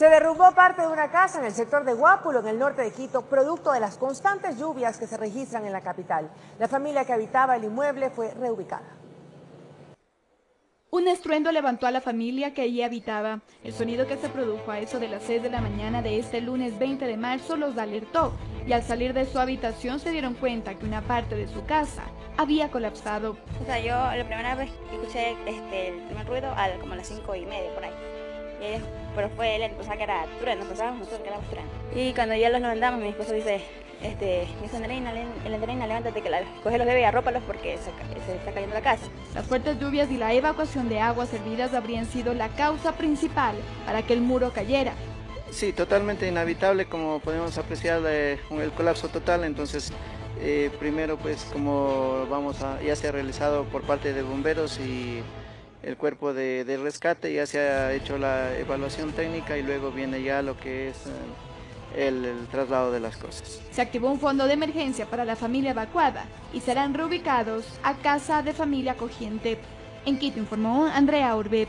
Se derrumbó parte de una casa en el sector de Guápulo, en el norte de Quito, producto de las constantes lluvias que se registran en la capital. La familia que habitaba el inmueble fue reubicada. Un estruendo levantó a la familia que allí habitaba. El sonido que se produjo a eso de las 6 de la mañana de este lunes 20 de marzo los alertó y al salir de su habitación se dieron cuenta que una parte de su casa había colapsado. O sea, yo la primera vez que escuché este, el primer ruido al, como a las 5 y media por ahí. Y pero fue él, pensaba que era trueno, pensábamos nosotros que era trueno. Y cuando ya los levantamos, mi esposo dice, este, dice Andreina, Andreina, levántate, que la, coge los bebés y arrópalos porque se, se, está cayendo la casa. Las fuertes lluvias y la evacuación de aguas servidas habrían sido la causa principal para que el muro cayera. Sí, totalmente inhabitable, como podemos apreciar eh, el colapso total, entonces eh, primero pues como vamos a, ya se ha realizado por parte de bomberos y el cuerpo de, rescate, ya se ha hecho la evaluación técnica y luego viene ya lo que es eh, el, traslado de las cosas. Se activó un fondo de emergencia para la familia evacuada y serán reubicados a casa de familia acogiente. En Quito informó Andrea Urbet.